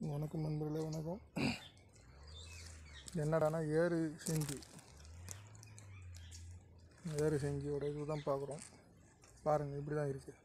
வணக்கம் நண்பர்களே வணக்கம். என்னடானா ஏறு செஞ்சு. ஏறு செஞ்சியோட இது தான் பார்க்குறோம் பாருங்கள் இப்படி தான் இருக்குது